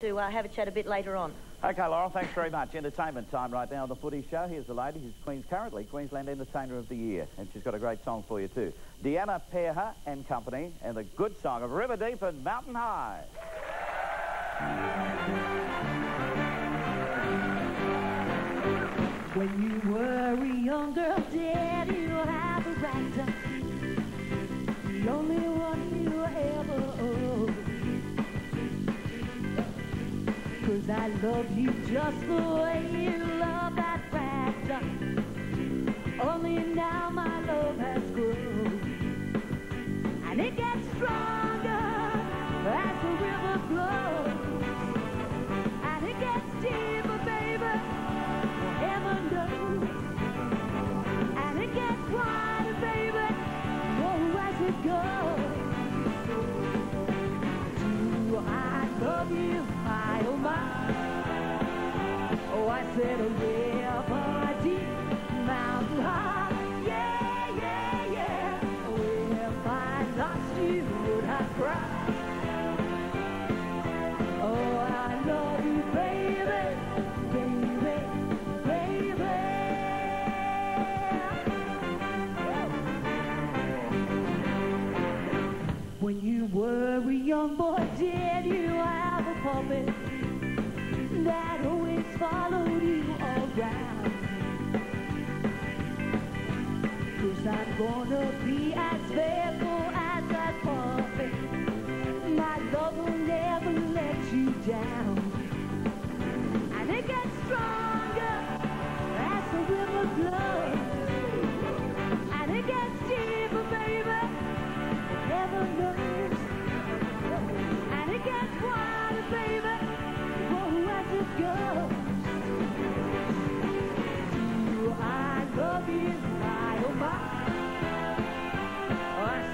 to uh, have a chat a bit later on. Okay, Laurel, thanks very much. Entertainment time right now on the Footy Show. Here's the lady who's Queen's currently Queensland Entertainer of the Year, and she's got a great song for you too. Deana Peher and Company, and the good song of River Deep and Mountain High. When you were a young girl, did you have a right to the only one Cause I love you just the way you love that fact. Only Yeah, yeah, yeah. If I lost you, would I cry? Oh, I love you, baby, baby, baby. When you were a young boy, did you have a puppet Cause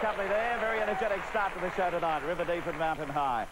Company there, very energetic start to the show tonight. River Deep and Mountain High.